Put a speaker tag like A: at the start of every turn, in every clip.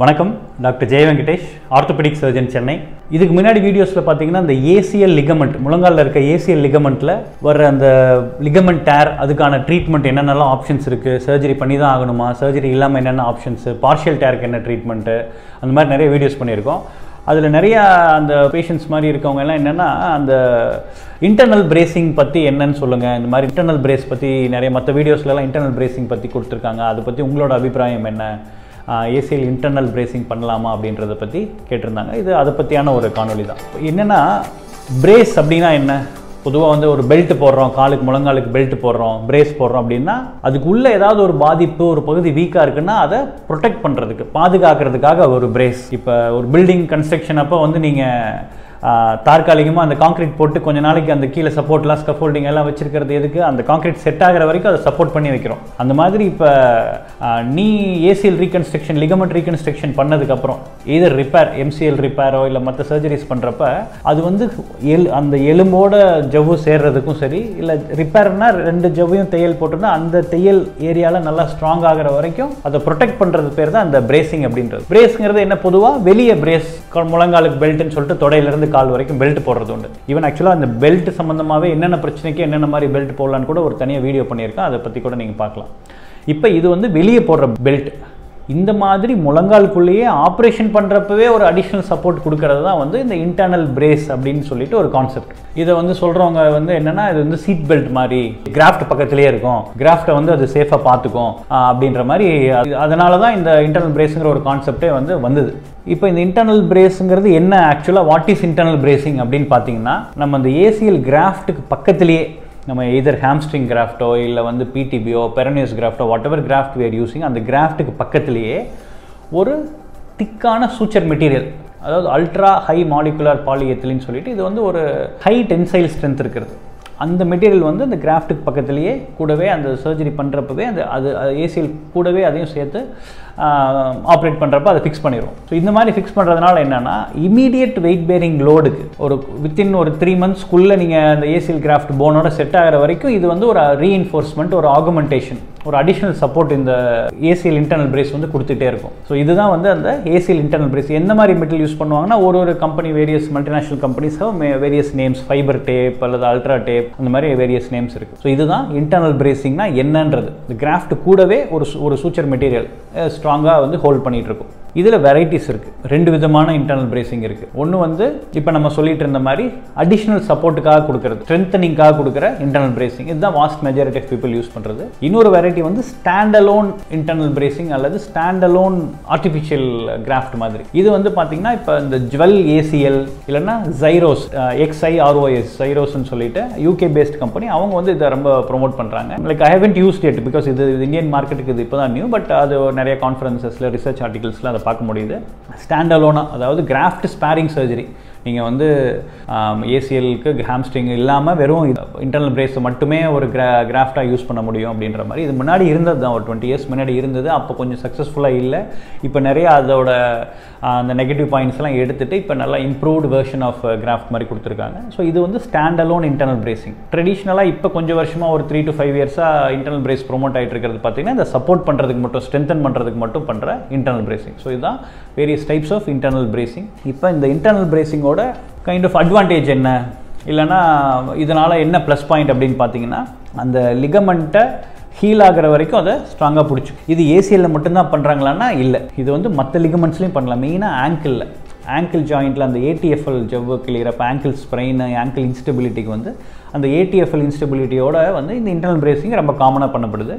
A: வணக்கம் டாக்டர் ஜெய Venkatesh orthopaedic surgeon Chennai. இதுக்கு முன்னாடி வீடியோஸில் பார்த்தீங்கன்னா இந்த ஏசிஎல் லிகமெண்ட் முழங்காலில் இருக்க ஏசிஎல் லிகமெண்ட்டில் வர அந்த லிகமெண்ட் டேர் அதுக்கான ட்ரீட்மெண்ட் என்னென்னலாம் ஆப்ஷன்ஸ் இருக்குது சர்ஜரி பண்ணி தான் ஆகணுமா சர்ஜரி இல்லாமல் என்னென்ன ஆப்ஷன்ஸு பார்ஷியல் டேருக்கு என்ன ட்ரீட்மெண்ட்டு அந்த மாதிரி நிறைய வீடியோஸ் பண்ணியிருக்கோம். அதில் நிறையா அந்த பேஷண்ட்ஸ் மாதிரி இருக்கவங்க எல்லாம் என்னென்னா அந்த இன்டர்னல் பிரேசிங் பற்றி என்னன்னு சொல்லுங்கள் இந்த மாதிரி இன்டர்னல் பிரேஸ் பற்றி நிறைய மற்ற வீடியோஸ்லலாம் இன்டர்னல் பிரேசிங் பற்றி கொடுத்துருக்காங்க. அதை பற்றி உங்களோட அபிப்பிராயம் என்ன? ஏசியில் இன்டர்னல் பிரேசிங் பண்ணலாமா அப்படின்றத பற்றி கேட்டிருந்தாங்க. இது அதை பற்றியான ஒரு காணொளி தான். என்னென்னா பிரேஸ் அப்படின்னா என்ன? பொதுவாக வந்து ஒரு பெல்ட் போடுறோம் காலுக்கு முழங்காலுக்கு பெல்ட் போடுறோம் பிரேஸ் போடுறோம் அப்படின்னா அதுக்குள்ளே ஏதாவது ஒரு பாதிப்பு ஒரு பகுதி வீக்காக இருக்குன்னா அதை ப்ரொடெக்ட் பண்ணுறதுக்கு பாதுகாக்கிறதுக்காக ஒரு பிரேஸ் இப்போ ஒரு பில்டிங் கன்ஸ்ட்ரக்ஷன் அப்போ வந்து நீங்கள் தற்காலிகமாக அந்த கான்க்ரீட் போட்டு கொஞ்ச நாளைக்கு அந்த கீழே சப்போர்ட்லாம் ஸ்கஃபோல்டிங் எல்லாம் வச்சுருக்கிறது எதுக்கு? அந்த கான்க்ரீட் செட் ஆகிற வரைக்கும் அதை சப்போர்ட் பண்ணி வைக்கிறோம். அந்த மாதிரி இப்போ நீ ஏசிஎல் ரீகன்ஸ்ட்ரக்ஷன் லிகமெண்ட் ரீகன்ஸ்ட்ரக்ஷன் பண்ணதுக்கப்புறம் இதர் ரிப்பேர் எம்சிஎல் ரிப்பேரோ இல்லை மற்ற சர்ஜரிஸ் பண்ணுறப்ப அது வந்து எல் அந்த எலும்போட ஜவ்வு சேர்றதுக்கும் சரி இல்லை ரிப்பேர்னா ரெண்டு ஜவ்வையும் தையல் போட்டோம்னா அந்த தையல் ஏரியாவில் நல்லா ஸ்ட்ராங் ஆகிற வரைக்கும் அதை ப்ரொடெக்ட் பண்ணுறது பேர் தான் அந்த பிரேசிங் அப்படின்றது. பிரேஸுங்கிறது என்ன பொதுவாக வெளியே பிரேஸ் முழங்காலுக்கு பெல்ட்னு சொல்லிட்டு தொடையிலேருந்து கால் வரைக்கும் பெல்ட் போடுறது உண்டு. ஈவன் ஆக்சுவலாக அந்த பெல்ட் சம்மந்தமாகவே என்னென்ன பிரச்சனைக்கு என்னென்ன மாதிரி பெல்ட் போடலான்னு கூட ஒரு தனியாக வீடியோ பண்ணியிருக்கேன். அதை பற்றி கூட நீங்கள் பார்க்கலாம். இப்போ இது வந்து வெளியே போடுற பெல்ட் இந்த மாதிரி முழங்கால்குள்ளேயே ஆப்ரேஷன் பண்ணுறப்பவே ஒரு அடிஷ்னல் சப்போர்ட் கொடுக்கறது தான் வந்து இந்த இன்டர்னல் பிரேஸ் அப்படின்னு சொல்லிட்டு ஒரு கான்செப்ட் இதை வந்து சொல்கிறவங்க வந்து என்னென்னா இது வந்து சீட் பெல்ட் மாதிரி கிராஃப்ட் பக்கத்துலேயே இருக்கும். கிராஃப்டை வந்து அது சேஃபாக பார்த்துக்கும் அப்படின்ற மாதிரி அது- அதனால தான் இந்த இன்டர்னல் பிரேஸுங்கிற ஒரு கான்செப்டே வந்து வந்தது. இப்போ இந்த இன்டர்னல் பிரேஸுங்கிறது என்ன ஆக்சுவலாக வாட் இஸ் இன்டர்னல் பிரேசிங் அப்படின்னு பார்த்தீங்கன்னா நம்ம அந்த ஏசிஎல் கிராஃப்ட்டுக்கு பக்கத்துலேயே நம்ம எதர் ஹாம்ஸ்ட்ரிங் கிராஃப்டோ இல்லை வந்து பிடிபியோ பெரனியஸ் கிராஃப்டோ வாட் எவர் கிராஃப்ட் வேர் யூஸிங் அந்த கிராஃப்ட்டுக்கு பக்கத்துலேயே ஒரு திக்கான சூச்சர் மெட்டீரியல் அதாவது அல்ட்ரா ஹை மாலிகுலர் பாலியத்திலின்னு சொல்லிட்டு இது வந்து ஒரு ஹை டென்சைல் ஸ்ட்ரென்த் இருக்கிறது. அந்த மெட்டீரியல் வந்து அந்த கிராஃப்ட்டுக்கு பக்கத்துலேயே கூடவே அந்த சர்ஜரி பண்ணுறப்பவே அந்த அது ஏசிஎல் கூடவே அதையும் சேர்த்து ஆப்ரேட் பண்ணுறப்ப அதை ஃபிக்ஸ் பண்ணிடும் ஸோ இந்த மாதிரி ஃபிக்ஸ் பண்ணுறதுனால என்னென்னா இமீடியட் வெயிட் பேரிங் லோடுக்கு ஒரு வித்தின் ஒரு த்ரீ மந்த்ஸ்க்குள்ளே நீங்கள் அந்த ஏசிஎல் கிராஃப்ட் போனோட செட் ஆகிற வரைக்கும் இது வந்து ஒரு ரீஎன்ஃபோர்ஸ்மெண்ட் ஒரு ஆகுமெண்டேஷன் ஒரு அடிஷ்னல் சப்போர்ட் இந்த ஏசிஎல் இன்டர்னல் பிரேஸ் வந்து கொடுத்துட்டே இருக்கும். ஸோ இதுதான் வந்து அந்த ஏசிஎல் இன்டர்னல் பிரேஸ் எந்த மாதிரி மெட்டல் யூஸ் பண்ணுவாங்கன்னா ஒரு ஒரு company various multinational companies various names fiber tape அல்லது அல்ட்ரா டேப் அந்த மாதிரி வேரியஸ் நேம்ஸ் இருக்குது ஸோ இதுதான் இன்டர்னல் பிரேசிங்னா என்னன்றது. இந்த கிராஃப்ட் கூடவே ஒரு ஒரு சூச்சர் மெட்டீரியல் ஸ்ட்ராங்காக வந்து ஹோல்ட் பண்ணிகிட்ருக்கும் இதில் வெரைட்டிஸ் இருக்குது ரெண்டு விதமான இன்டர்னல் பிரேசிங் இருக்குது ஒன்று வந்து இப்போ நம்ம சொல்லிட்டு இருந்த மாதிரி அடிஷ்னல் சப்போர்ட்டுக்காக கொடுக்குறது ஸ்ட்ரென்தனிங்காக கொடுக்குற இன்டர்னல் பிரேசிங் இதுதான் vast majority of people use பண்ணுறது இன்னொரு வெரைட்டி வந்து ஸ்டாண்ட் அலோன் இன்டர்னல் பிரேசிங் அல்லது ஸ்டாண்ட் அலோன் ஆர்டிஃபிஷியல் கிராஃப்ட் மாதிரி. இது வந்து பார்த்தீங்கன்னா இப்போ இந்த ஜுவல் ஏசிஎல் இல்லைன்னா ஜைரோஸ் எக்ஸ்ஐஆர்ஓஎஸ் ஜைரோஸ்ன்னு ஜைரோஸ்னு சொல்லிட்டு யூகே பேஸ்ட் கம்பெனி அவங்க வந்து இதை ரொம்ப ப்ரோமோட் பண்ணுறாங்க like I haven't use it because இது இந்தியன் மார்க்கெட்டுக்கு இது இப்போ தான் நியூ பட் அது நிறைய கான்ஃபரன்சஸில் ரிசர்ச் ஆர்டிகல்ஸில் அதை பார்க்க முடியுது. ஸ்டாண்டலோனா அதாவது கிராஃப்ட் ஸ்பேரிங் சர்ஜரி நீங்கள் வந்து ஏசிஎலுக்கு ஹாம்ஸ்ட்ரிங் இல்லாமல் வெறும் இன்டர்னல் பிரேஸ் மட்டுமே ஒரு கிரா கிராஃப்டாக யூஸ் பண்ண முடியும் அப்படின்ற மாதிரி. இது முன்னாடி இருந்தது தான் ஒரு டுவெண்ட்டி இயர்ஸ் முன்னாடி இருந்தது. அப்போ கொஞ்சம் சக்ஸஸ்ஃபுல்லாக இல்லை. இப்போ நிறைய அதோட அந்த நெகட்டிவ் பாயிண்ட்ஸ்லாம் எடுத்துகிட்டு இப்போ நல்லா இம்ப்ரூவ்டு வெர்ஷன் ஆஃப் கிராஃப்ட் மாதிரி கொடுத்துருக்காங்க. ஸோ இது வந்து ஸ்டாண்ட் அலோன் இன்டர்னல் பிரேசிங் ட்ரெடிஷ்னலாக இப்போ கொஞ்சம் வருஷமாக ஒரு த்ரீ டு ஃபைவ் இயர்ஸாக இன்டர்னல் பிரேஸ் ப்ரோமோட் ஆகிட்டு இருக்கிறது பார்த்தீங்கன்னா இந்த சப்போர்ட் பண்ணுறதுக்கு மட்டும் ஸ்ட்ரென்தன் பண்ணுறதுக்கு மட்டும் பண்ணுற இன்டர்னல் பிரேசிங் ஸோ இதுதான் various types of internal bracing இப்போ இந்த இன்டர்னல் பிரேசிங்கோட கைண்ட் ஆஃப் அட்வான்டேஜ் என்ன? இல்லைன்னா இதனால் என்ன ப்ளஸ் பாயிண்ட் அப்படின்னு பார்த்தீங்கன்னா அந்த லிகமெண்ட்டை ஹீல் ஆகிற வரைக்கும் அதை ஸ்ட்ராங்காக பிடிச்சி இது ஏசிஎல்ல மட்டும்தான் பண்ணுறாங்களான்னா இல்லை. இது வந்து மற்ற லிகமெண்ட்ஸ்லையும் பண்ணலாம். மெயினாக ஆங்கிளில் ஆங்கிள் ஜாயிண்ட்டில் அந்த ஏடிஎஃப்எல் ஜவ்வு கிளியரப்போ ஆங்கிள் ஸ்ப்ரெயின் ஆங்கிள் இன்ஸ்டபிலிட்டிக்கு வந்து அந்த ஏடிஎஃப்எல் இன்ஸ்டபிலிட்டியோட வந்து இந்த இன்டர்னல் பிரேசிங் ரொம்ப காமனாக பண்ணப்படுது.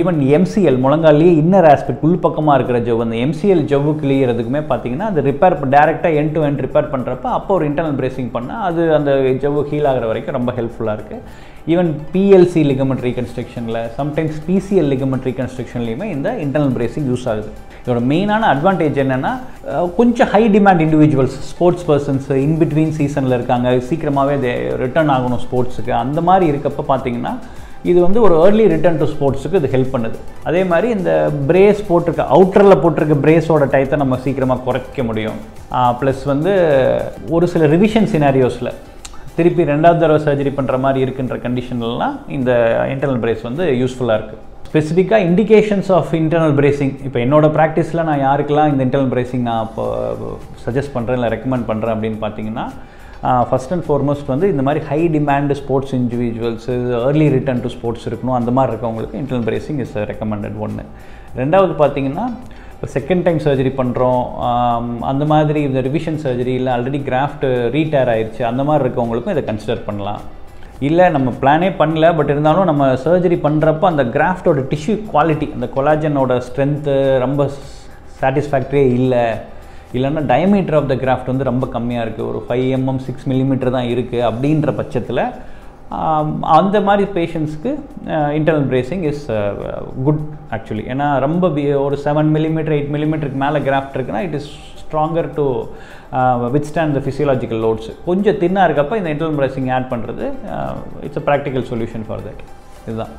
A: ஈவன் எம்சிஎல் முழங்காலேயே இன்னர் ஆஸ்பெக்ட் உள் பக்கமாக இருக்கிற ஜவ் அந்த எம்சிஎல் ஜவ்வு கிளியறதுக்குமே பார்த்தீங்கன்னா அது ரிப்பேர் டேரெக்டாக என் டு என் ரிப்பேர் பண்ணுறப்ப அப்போ ஒரு இன்டர்னல் பிரேசிங் பண்ணால் அது அந்த ஜவ்வு ஹீல் ஆகிற வரைக்கும் ரொம்ப ஹெல்ப்ஃபுல்லாக இருக்குது ஈவன் பிஎல்சி லிகமெண்ட் ரீகன்ஸ்ட்ரக்ஷனில் சம்டைம்ஸ் பிசிஎல் லிகமெண்ட் ரீகன்ஸ்ட்ரக்ஷன்லையுமே இந்த இன்டர்னல் பிரேசிங் யூஸ் ஆகுது. இதோட மெயினான அட்வான்டேஜ் என்னென்னா கொஞ்சம் high demand individuals sports persons in between சீசனில் இருக்காங்க. சீக்கிரமாகவே ரிட்டர்ன் ஆகணும் ஸ்போர்ட்ஸுக்கு அந்த மாதிரி இருக்கப்போ பார்த்தீங்கன்னா இது வந்து ஒரு ஏர்லி ரிட்டர்ன் டு ஸ்போர்ட்ஸுக்கு இது ஹெல்ப் பண்ணுது. அதே மாதிரி இந்த பிரேஸ் போட்டிருக்க அவுட்டரில் போட்டிருக்க பிரேஸோட டயத்தை நம்ம சீக்கிரமாக குறைக்க முடியும். ப்ளஸ் வந்து ஒரு சில ரிவிஷன் சினாரியோஸில் திருப்பி ரெண்டாவது தடவை சர்ஜரி பண்ணுற மாதிரி இருக்குன்ற கண்டிஷன்லாம் இந்த இன்டர்னல் பிரேஸ் வந்து யூஸ்ஃபுல்லாக இருக்குது ஸ்பெசிஃபிக்காக இண்டிகேஷன்ஸ் ஆஃப் இன்டர்னல் பிரேசிங் இப்போ என்னோட ப்ராக்டிஸில் நான் யாருக்கெல்லாம் இந்த இன்டர்னல் பிரேசிங் நான் இப்போ சஜஸ்ட் பண்ணுறேன் இல்லை ரெக்கமெண்ட் பண்ணுறேன் அப்படின்னு பார்த்தீங்கன்னா ஃபஸ்ட் அண்ட் ஃபார்மோஸ்ட் வந்து இந்த மாதிரி high demand sports individuals early return to sports இருக்கணும். அந்த மாதிரி இருக்கவங்களுக்கு இன்டர்னல் பிரேசிங் இஸ் ரெக்கமெண்டட் ஒன்று ரெண்டாவது பார்த்தீங்கன்னா இப்போ செகண்ட் டைம் சர்ஜரி பண்ணுறோம் அந்த மாதிரி இந்த ரிவிஷன் சர்ஜரி இல்லை ஆல்ரெடி கிராஃப்ட் ரீடேர் ஆயிடுச்சு அந்த மாதிரி இருக்கவங்களுக்கும் இதை கன்சிடர் பண்ணலாம். இல்லை நம்ம பிளானே பண்ணல பட் இருந்தாலும் நம்ம சர்ஜரி பண்ணுறப்ப அந்த கிராஃப்டோட டிஷ்யூ குவாலிட்டி அந்த கொலாஜனோட ஸ்ட்ரென்த்து ரொம்ப சாட்டிஸ்ஃபேக்டரியே இல்லை. இல்லைன்னா டயமீட்டர் ஆஃப் த கிராஃப்ட் வந்து ரொம்ப கம்மியாக இருக்குது ஒரு ஃபைவ் எம்எம் சிக்ஸ் மில்லிமீட்டர் தான் இருக்குது அப்படின்ற பட்சத்தில் அந்த மாதிரி பேஷண்ட்ஸ்க்கு internal bracing is good actually ஏன்னா ரொம்ப ஒரு செவன் மில்லிமீட்டர் எயிட் மில்லிமீட்டருக்கு மேலே கிராஃப்ட் இருக்குன்னா it is stronger to withstand the physiological loads கொஞ்சம் தின்னாக இருக்கப்போ இந்த இன்டர்னல் பிரேசிங் ஆட் பண்ணுறது it's a practical solution for that இதுதான்.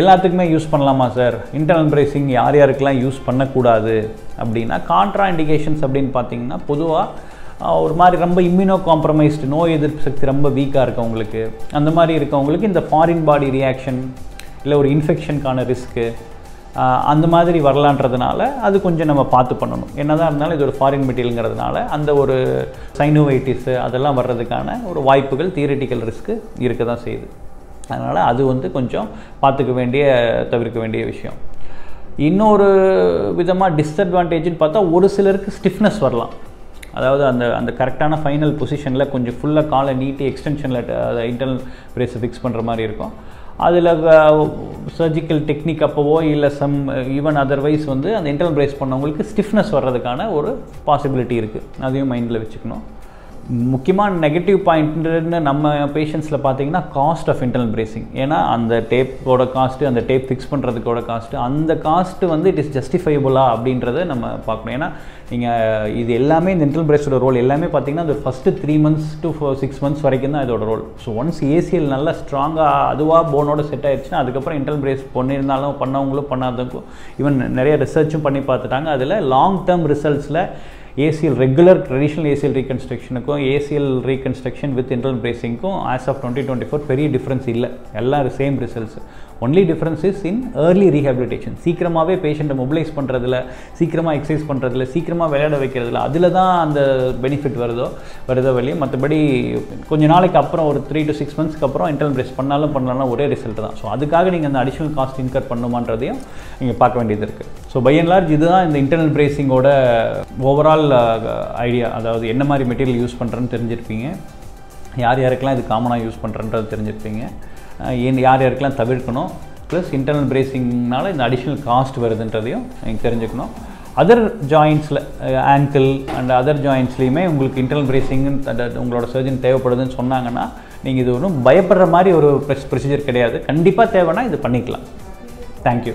A: எல்லாத்துக்குமே யூஸ் பண்ணலாமா சார் இன்டர்னல் பிரேசிங் யார் யாருக்கெல்லாம் யூஸ் பண்ணக்கூடாது? அப்படின்னா கான்ட்ரா இண்டிகேஷன்ஸ் அப்படின்னு பார்த்தீங்கன்னா பொதுவாக ஒரு மாதிரி ரொம்ப இம்யூனோ காம்ப்ரமைஸ்டு நோய் எதிர்ப்பு சக்தி ரொம்ப வீக்காக இருக்கவங்களுக்கு அந்த மாதிரி இருக்கவங்களுக்கு இந்த ஃபாரின் பாடி ரியாக்ஷன் இல்லை ஒரு இன்ஃபெக்ஷனுக்கான ரிஸ்க்கு அந்த மாதிரி வரலான்றதுனால அது கொஞ்சம் நம்ம பார்த்து பண்ணணும். என்ன தான் இருந்தாலும் இது ஒரு ஃபாரின் மெட்டீரியலுங்கிறதுனால அந்த ஒரு சைனோவைட்டிஸு அதெல்லாம் வர்றதுக்கான ஒரு வாய்ப்புகள் தியரட்டிக்கல் ரிஸ்க்கு இருக்க தான் செய்யுது. அதனால் அது வந்து கொஞ்சம் பார்த்துக்க வேண்டிய தவிர்க்க வேண்டிய விஷயம். இன்னொரு விதமாக டிஸ்அட்வான்டேஜ்னு பார்த்தா ஒரு சிலருக்கு ஸ்டிஃப்னஸ் வரலாம். அதாவது அந்த அந்த கரெக்டான ஃபைனல் பொசிஷனில் கொஞ்சம் ஃபுல்லாக காலை நீட்டி எக்ஸ்டென்ஷனில் அதை இன்டர்னல் பிரேஸை ஃபிக்ஸ் பண்ணுற மாதிரி இருக்கும். அதில் சர்ஜிக்கல் டெக்னிக் அப்போவோ இல்லை சம் ஈவன் அதர்வைஸ் வந்து அந்த இன்டர்னல் பிரேஸ் பண்ணவங்களுக்கு ஸ்டிஃப்னஸ் வர்றதுக்கான ஒரு பாசிபிலிட்டி இருக்குது அதையும் மைண்டில் வச்சுக்கணும். முக்கியமான நெகட்டிவ் பாயிண்ட்னு நம்ம பேஷண்ட்ஸில் பார்த்தீங்கன்னா காஸ்ட் ஆஃப் இன்டர்னல் பிரேசிங் ஏன்னா அந்த டேப்போட காஸ்ட்டு அந்த டேப் ஃபிக்ஸ் பண்ணுறதுக்கோட காஸ்ட்டு அந்த காஸ்ட்டு வந்து இட் இஸ் ஜஸ்டிஃபைபுளா அப்படின்றத நம்ம பார்க்கணும். ஏன்னா நீங்கள் இது எல்லாமே இந்த இன்டர்னல் பிரேஸோட ரோல் எல்லாமே பார்த்தீங்கன்னா அது first three months to six months வரைக்கும் தான் இதோட ரோல் ஸோ ஒன்ஸ் ஏசிஎல் நல்லா ஸ்ட்ராங்காக அதுவாக போனோட செட் ஆயிடுச்சுன்னா அதுக்கப்புறம் இன்டர்னல் பிரேஸ் பண்ணியிருந்தாலும் பண்ணவங்களும் பண்ணாதவங்களும் ஈவன் நிறைய ரிசர்ச்சும் பண்ணி பார்த்துட்டாங்க. அதில் லாங் டேர்ம் ரிசல்ட்ஸில் ஏசிஎல் ரெகுலர் ட்ரெடிஷ்னல் ஏசிஎல் ரீகன்ஸ்ட்ரக்ஷனுக்கும் ACL reconstruction with internal பிரேசிங்க்கும் as of twenty twenty four பெரிய டிஃப்ரென்ஸ் இல்லை. எல்லாம் same results only difference is in early rehabilitation சீக்கிரமாகவே பேஷண்ட்டை மொபிலைஸ் பண்ணுறதுல சீக்கிரமாக எக்ஸசைஸ் பண்ணுறதுல சீக்கிரமாக விளையாட வைக்கிறதுல அதில் தான் அந்த பெனிஃபிட் வருதோ வருதோ வெளியே. மற்றபடி கொஞ்சம் நாளைக்கு அப்புறம் ஒரு த்ரீ டு சிக்ஸ் மந்த்ஸ்க்கு அப்புறம் இன்டர்னல் பிரேஸ் பண்ணாலும் பண்ணலாம் ஒரே ரிசல்ட் தான். ஸோ அதுக்காக நீங்கள் அந்த அடிஷனல் காஸ்ட் இன்கர் பண்ணுமான்றதையும் நீங்கள் பார்க்க வேண்டியது இருக்குது ஸோ பை அண்ட் லார்ஜ் இதுதான் இந்த இன்டர்னல் பிரேசிங்கோட ஓவரால் ஐடியா அதாவது என்ன மாதிரி மெட்டீரியல் யூஸ் பண்ணுறேன்னு தெரிஞ்சிருப்பீங்க. யார் யாருக்கெல்லாம் இது காமனாக யூஸ் பண்ணுறன்றது தெரிஞ்சிருப்பீங்க. யார் யாருக்கெல்லாம் தவிர்க்கணும்? ப்ளஸ் இன்டர்னல் பிரேசிங்னால இந்த அடிஷ்னல் காஸ்ட் வருதுன்றதையும் நீங்கள் தெரிஞ்சுக்கணும். அதர் ஜாயின்ஸில் ஆங்கிள் அண்ட் அதர் ஜாயின்ஸ்லேயுமே உங்களுக்கு இன்டர்னல் பிரேசிங் உங்களோட சர்ஜன் தேவைப்படுதுன்னு சொன்னாங்கன்னா நீங்கள் இது ஒன்றும் பயப்படுற மாதிரி ஒரு ப்ரொசீஜர் கிடையாது. கண்டிப்பாக தேவைன்னா இது பண்ணிக்கலாம். தேங்க்யூ